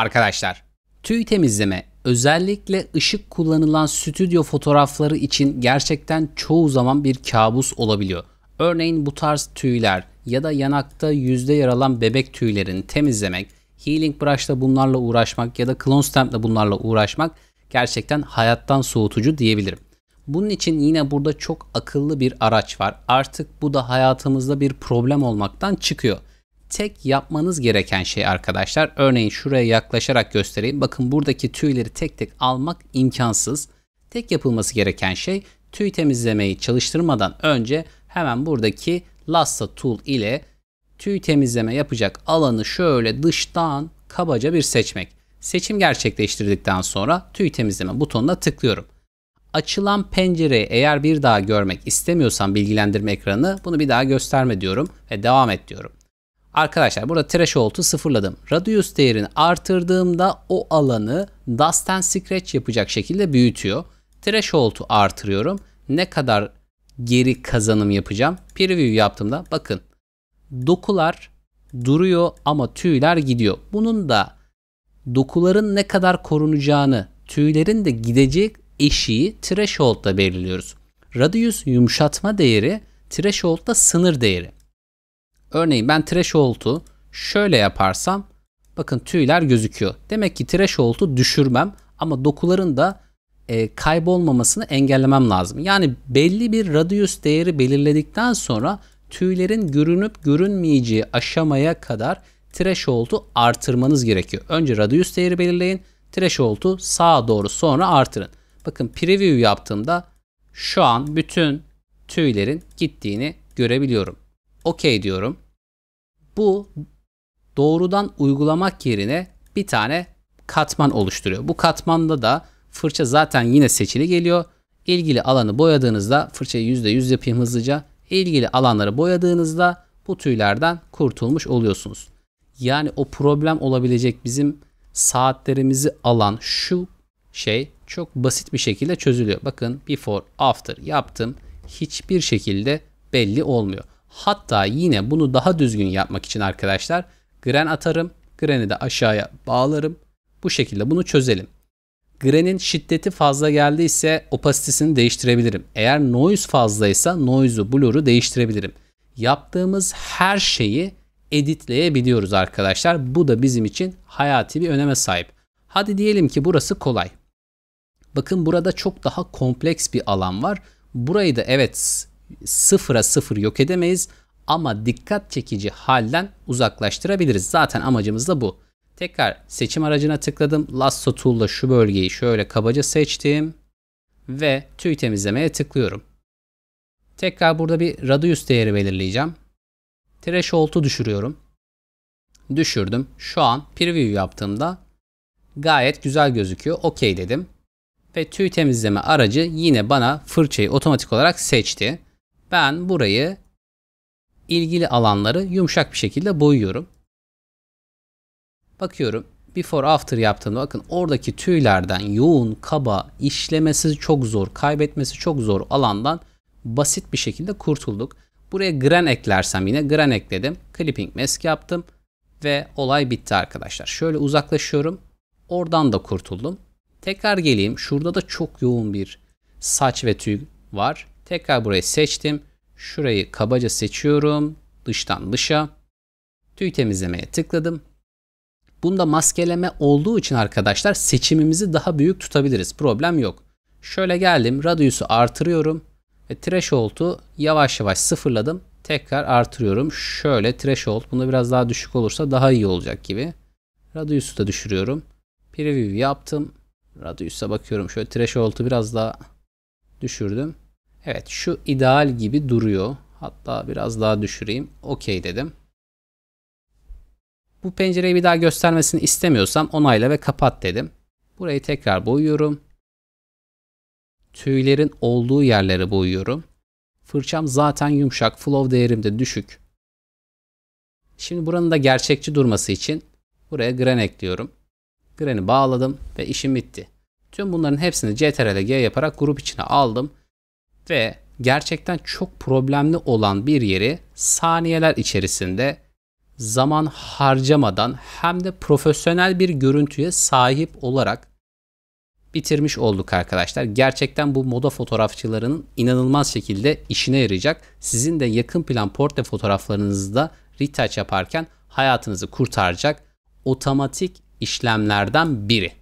Arkadaşlar, tüy temizleme özellikle ışık kullanılan stüdyo fotoğrafları için gerçekten çoğu zaman bir kabus olabiliyor. Örneğin bu tarz tüyler ya da yanakta yüzde yer alan bebek tüylerini temizlemek, healing brush'la bunlarla uğraşmak ya da clone stamp'la bunlarla uğraşmak gerçekten hayattan soğutucu diyebilirim. Bunun için yine burada çok akıllı bir araç var. Artık bu da hayatımızda bir problem olmaktan çıkıyor. Tek yapmanız gereken şey arkadaşlar örneğin şuraya yaklaşarak göstereyim. Bakın buradaki tüyleri tek tek almak imkansız. Tek yapılması gereken şey tüy temizlemeyi çalıştırmadan önce hemen buradaki Lassa Tool ile tüy temizleme yapacak alanı şöyle dıştan kabaca bir seçmek. Seçim gerçekleştirdikten sonra tüy temizleme butonuna tıklıyorum. Açılan pencereyi eğer bir daha görmek istemiyorsam bilgilendirme ekranı bunu bir daha gösterme diyorum ve devam et diyorum. Arkadaşlar burada threshold'u sıfırladım. Radius değerini artırdığımda o alanı dust and scratch yapacak şekilde büyütüyor. Threshold'u artırıyorum. Ne kadar geri kazanım yapacağım? Preview yaptığımda bakın dokular duruyor ama tüyler gidiyor. Bunun da dokuların ne kadar korunacağını, tüylerin de gidecek eşiği threshold'da belirliyoruz. Radius yumuşatma değeri, threshold'da sınır değeri. Örneğin ben threshold'u şöyle yaparsam bakın tüyler gözüküyor. Demek ki threshold'u düşürmem ama dokuların da e, kaybolmamasını engellemem lazım. Yani belli bir radius değeri belirledikten sonra tüylerin görünüp görünmeyeceği aşamaya kadar threshold'u artırmanız gerekiyor. Önce radius değeri belirleyin. Threshold'u sağa doğru sonra artırın. Bakın preview yaptığımda şu an bütün tüylerin gittiğini görebiliyorum. OK diyorum. Bu doğrudan uygulamak yerine bir tane katman oluşturuyor. Bu katmanda da fırça zaten yine seçili geliyor. İlgili alanı boyadığınızda fırçayı %100 yapayım hızlıca. İlgili alanları boyadığınızda bu tüylerden kurtulmuş oluyorsunuz. Yani o problem olabilecek bizim saatlerimizi alan şu şey çok basit bir şekilde çözülüyor. Bakın before after yaptım. Hiçbir şekilde belli olmuyor. Hatta yine bunu daha düzgün yapmak için arkadaşlar gren atarım. Gren'i de aşağıya bağlarım. Bu şekilde bunu çözelim. Gren'in şiddeti fazla geldiyse opasitesini değiştirebilirim. Eğer noise fazlaysa noise'u, blur'u değiştirebilirim. Yaptığımız her şeyi editleyebiliyoruz arkadaşlar. Bu da bizim için hayati bir öneme sahip. Hadi diyelim ki burası kolay. Bakın burada çok daha kompleks bir alan var. Burayı da evet sıfıra sıfır yok edemeyiz ama dikkat çekici halden uzaklaştırabiliriz. Zaten amacımız da bu. Tekrar seçim aracına tıkladım. Lasso Tool'la şu bölgeyi şöyle kabaca seçtim ve tüy temizlemeye tıklıyorum. Tekrar burada bir radius değeri belirleyeceğim. Threshold'u düşürüyorum. Düşürdüm. Şu an preview yaptığımda gayet güzel gözüküyor. OK dedim. Ve tüy temizleme aracı yine bana fırçayı otomatik olarak seçti. Ben burayı ilgili alanları yumuşak bir şekilde boyuyorum. Bakıyorum before after yaptığımda bakın oradaki tüylerden yoğun, kaba, işlemesi çok zor, kaybetmesi çok zor alandan basit bir şekilde kurtulduk. Buraya gren eklersem yine gren ekledim. Clipping mask yaptım ve olay bitti arkadaşlar. Şöyle uzaklaşıyorum. Oradan da kurtuldum. Tekrar geleyim. Şurada da çok yoğun bir saç ve tüy var. Tekrar burayı seçtim. Şurayı kabaca seçiyorum. Dıştan dışa. Tüy temizlemeye tıkladım. Bunda maskeleme olduğu için arkadaşlar seçimimizi daha büyük tutabiliriz. Problem yok. Şöyle geldim. Radius'u artırıyorum. Ve threshold'u yavaş yavaş sıfırladım. Tekrar artırıyorum. Şöyle threshold. Bunda biraz daha düşük olursa daha iyi olacak gibi. Radius'u da düşürüyorum. Preview yaptım. Radius'a bakıyorum. Şöyle threshold'u biraz daha düşürdüm. Evet şu ideal gibi duruyor. Hatta biraz daha düşüreyim. OK dedim. Bu pencereyi bir daha göstermesini istemiyorsam onayla ve kapat dedim. Burayı tekrar boyuyorum. Tüylerin olduğu yerleri boyuyorum. Fırçam zaten yumuşak. Flow değerim de düşük. Şimdi buranın da gerçekçi durması için buraya gren ekliyorum. Gren'i bağladım ve işim bitti. Tüm bunların hepsini CTRL G yaparak grup içine aldım ve gerçekten çok problemli olan bir yeri saniyeler içerisinde zaman harcamadan hem de profesyonel bir görüntüye sahip olarak bitirmiş olduk arkadaşlar. Gerçekten bu moda fotoğrafçılarının inanılmaz şekilde işine yarayacak. Sizin de yakın plan portre fotoğraflarınızda retouch yaparken hayatınızı kurtaracak otomatik işlemlerden biri.